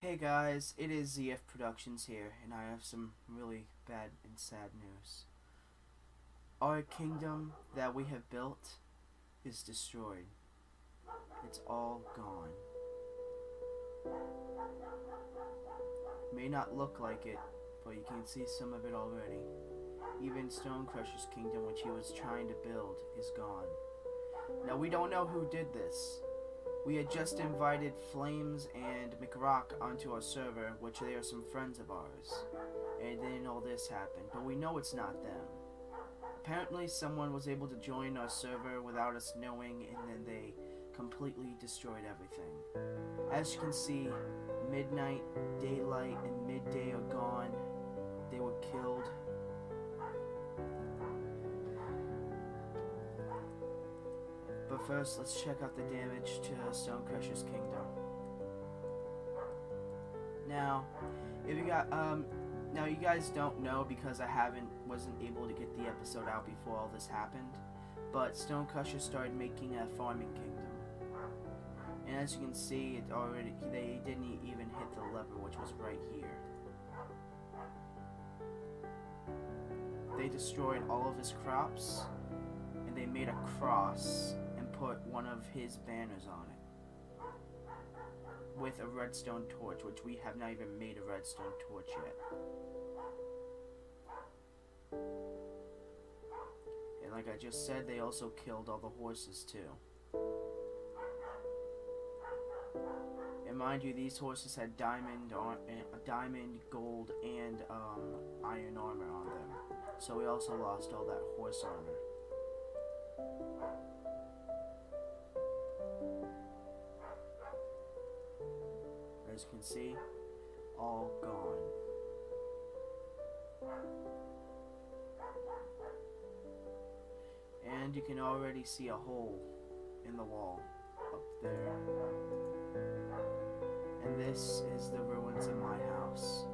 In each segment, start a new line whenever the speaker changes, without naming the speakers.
Hey guys, it is ZF Productions here, and I have some really bad and sad news. Our kingdom that we have built is destroyed. It's all gone. May not look like it, but you can see some of it already. Even Stonecrusher's kingdom, which he was trying to build, is gone. Now we don't know who did this. We had just invited Flames and McRock onto our server, which they are some friends of ours. And then all this happened, but we know it's not them. Apparently someone was able to join our server without us knowing, and then they completely destroyed everything. As you can see, midnight, daylight, and midday are gone. They were killed. But first, let's check out the damage to Stonecrusher's kingdom. Now, if you got um, now you guys don't know because I haven't wasn't able to get the episode out before all this happened, but Stonecrusher started making a farming kingdom. And as you can see, it already they didn't even hit the lever, which was right here. They destroyed all of his crops, and they made a cross put one of his banners on it. With a redstone torch, which we have not even made a redstone torch yet. And like I just said, they also killed all the horses too. And mind you, these horses had diamond, on, uh, diamond, gold, and um, iron armor on them. So we also lost all that horse armor. As you can see, all gone. And you can already see a hole in the wall up there. And this is the ruins of my house.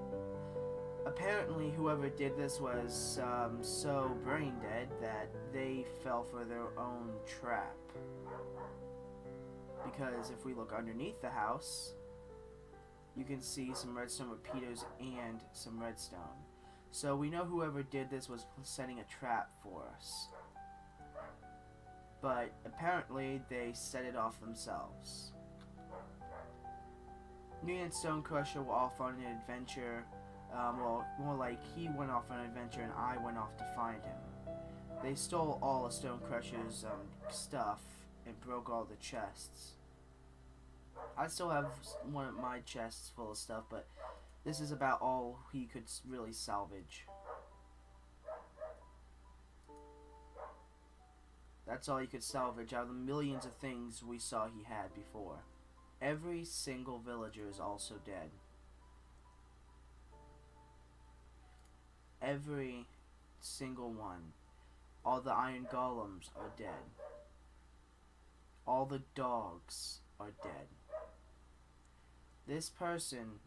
Apparently, whoever did this was um, so brain dead that they fell for their own trap. Because if we look underneath the house, you can see some redstone repeaters and some redstone. So we know whoever did this was setting a trap for us. But apparently they set it off themselves. Me and Stone Crusher were off on an adventure. Um, well, more like he went off on an adventure and I went off to find him. They stole all of Stonecrusher's um, stuff and broke all the chests. I still have one of my chests full of stuff, but this is about all he could really salvage. That's all he could salvage out of the millions of things we saw he had before. Every single villager is also dead. Every single one. All the iron golems are dead. All the dogs are dead. This person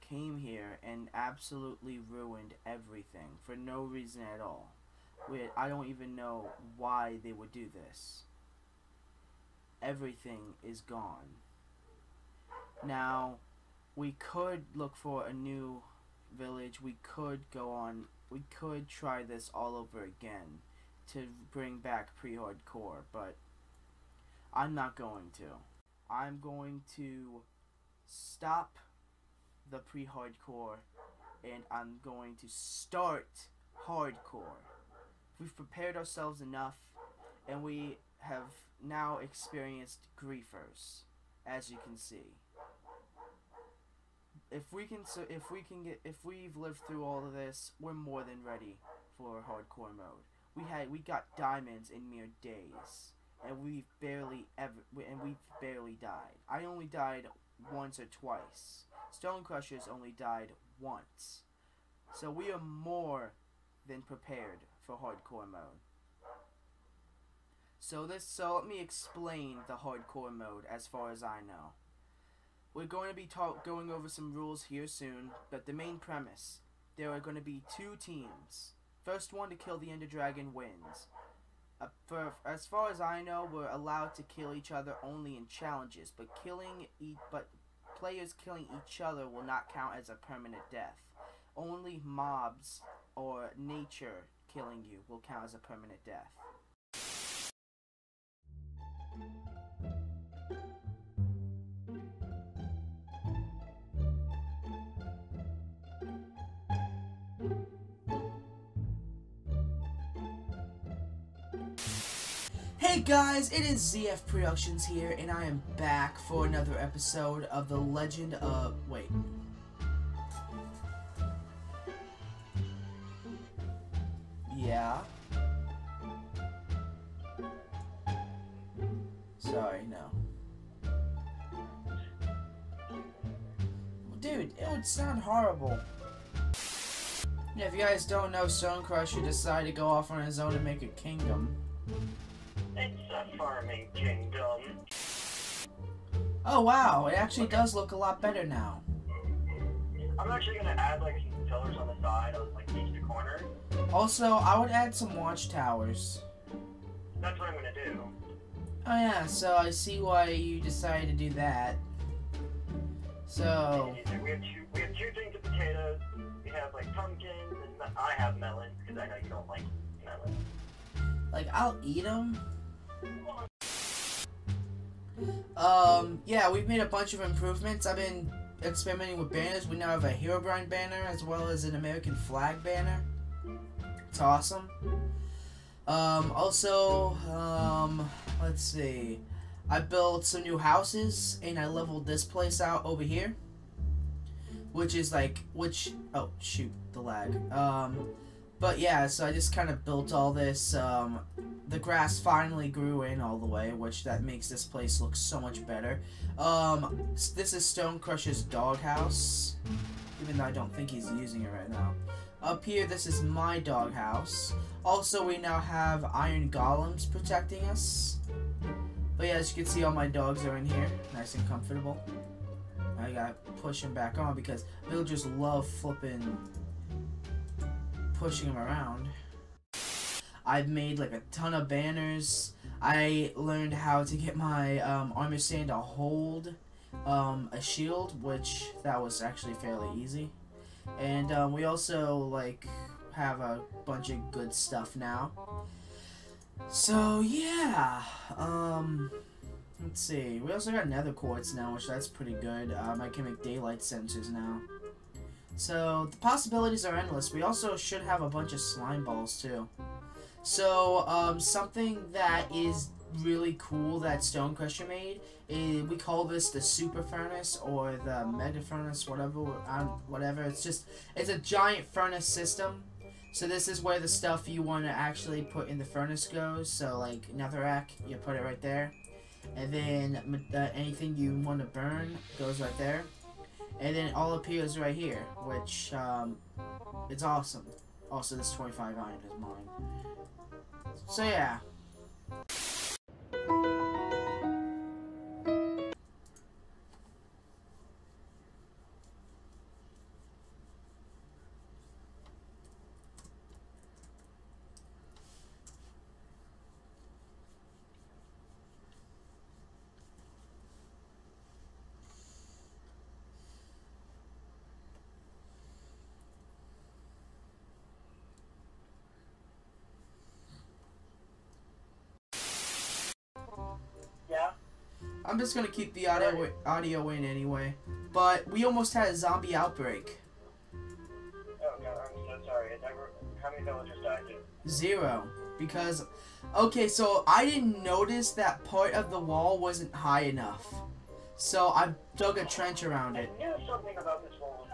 came here and absolutely ruined everything for no reason at all. I don't even know why they would do this. Everything is gone. Now, we could look for a new village. We could go on. We could try this all over again to bring back pre-hardcore, but I'm not going to. I'm going to stop the pre-hardcore and I'm going to start hardcore. We've prepared ourselves enough and we have now experienced griefers as you can see. If we can so if we can get if we've lived through all of this, we're more than ready for hardcore mode. We had we got diamonds in mere days and we've barely ever and we've barely died. I only died once or twice. Stone Crushers only died once. So we are more than prepared for hardcore mode. So this so let me explain the hardcore mode as far as I know. We're going to be going over some rules here soon, but the main premise, there are going to be two teams. First one to kill the Ender Dragon wins. Uh, for, as far as I know, we're allowed to kill each other only in challenges, but killing e but players killing each other will not count as a permanent death. Only mobs or nature killing you will count as a permanent death. Hey guys, it is ZF Productions here, and I am back for another episode of The Legend of. Wait. Yeah. Sorry, no. Dude, it would sound horrible. Yeah, if you guys don't know, Stonecrusher decided to go off on his own and make a kingdom.
It's a farming kingdom.
Oh wow, it actually does look a lot better now.
I'm actually gonna add like some pillars on the side of like each corner.
Also, I would add some watchtowers.
That's what I'm gonna do.
Oh yeah, so I see why you decided to do that. So,
We have two. We have two things of potatoes. We have like pumpkins. And I have melons because I know you don't like melons.
like, I'll eat them. Um, yeah, we've made a bunch of improvements. I've been experimenting with banners. We now have a Herobrine banner as well as an American flag banner. It's awesome. Um, also, um, let's see. I built some new houses and I leveled this place out over here. Which is like, which, oh, shoot, the lag. Um, but yeah, so I just kind of built all this. Um, the grass finally grew in all the way, which that makes this place look so much better. Um, this is Stone Crusher's doghouse, even though I don't think he's using it right now. Up here, this is my doghouse. Also, we now have iron golems protecting us. But yeah, as you can see, all my dogs are in here, nice and comfortable. I gotta push them back on because villagers love flipping, pushing them around. I've made like a ton of banners. I learned how to get my um, armor stand to hold um, a shield, which that was actually fairly easy. And um, we also like have a bunch of good stuff now. So yeah, um, let's see. We also got nether quartz now, which that's pretty good. Um, I can make daylight sensors now. So the possibilities are endless. We also should have a bunch of slime balls too. So, um, something that is really cool that Stone Crusher made, is, we call this the Super Furnace or the Mega Furnace, whatever, um, whatever. It's just, it's a giant furnace system. So this is where the stuff you want to actually put in the furnace goes. So like netherrack, you put it right there. And then uh, anything you want to burn goes right there. And then all appears right here, which, um, it's awesome. Also, this 25 iron is mine. So. Yeah. I'm just gonna keep the audio audio in anyway. But we almost had a zombie outbreak.
Oh god, I'm so sorry. It never. How many villagers died?
Zero. Because okay, so I didn't notice that part of the wall wasn't high enough. So I dug a trench around
I
it.
knew something about this wall.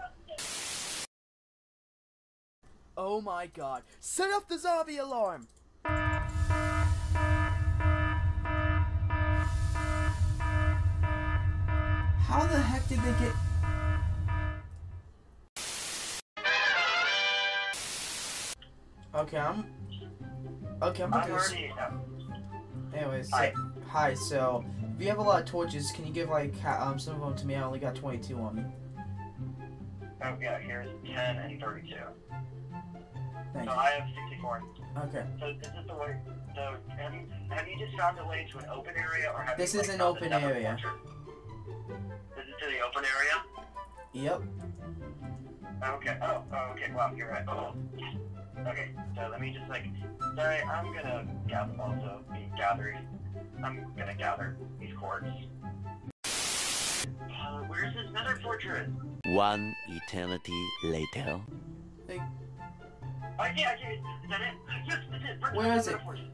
Oh my god. Set off the zombie alarm! How the heck did they get. Okay, I'm. Okay, I'm
I'm
gonna.
already.
Anyways, so,
Hi.
hi. So, if you have a lot of torches, can you give like um some of them to me? I only got 22 on me.
oh yeah, here's 10 and 32.
Thank
So
you.
I have 64.
Okay.
So this is the way. So have you have you just found a way to an open area or have
This
you,
is
like,
an open area.
fortress? Open area?
Yep.
Okay. Oh, oh, okay. Wow, you're right. Oh. Okay, so let me just like, sorry, I'm gonna gather, also be gathering. I'm gonna gather these quartz. Uh, where's this nether fortress?
One eternity later.
Like,
I see, I see. Is that it? Yes, that's it. Brendan,
Where is it?
fortress.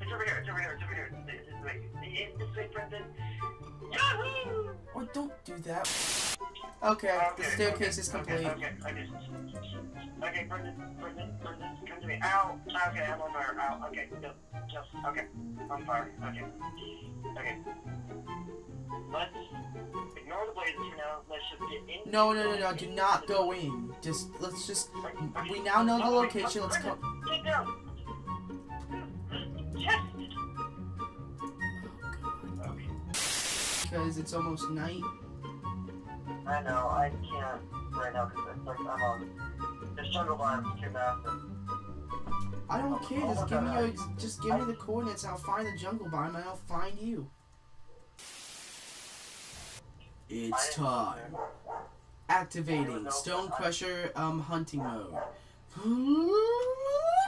It's over here. It's over here. It's over here. This this way. It's this way, Brendan. Yahoo!
Oh, don't do that. Okay, the staircase is complete.
Okay, okay, okay. Okay, Brendan, Brendan, Brendan, come to me. Ow! Okay, I'm on fire. Ow, okay, no, no, okay, on fire. Okay, okay. Let's ignore the blazes for now. Let's just get in.
No, no, no, no, do not go in. Just, let's just, we now know the location, let's go.
Get down!
Because it's almost night.
I know, I can't right now because it's like I'm on. This jungle biome's too massive.
I don't care, just give me your, just give me the coordinates, I'll find the jungle biome and I'll find you. It's time. Activating Stone Crusher um hunting mode.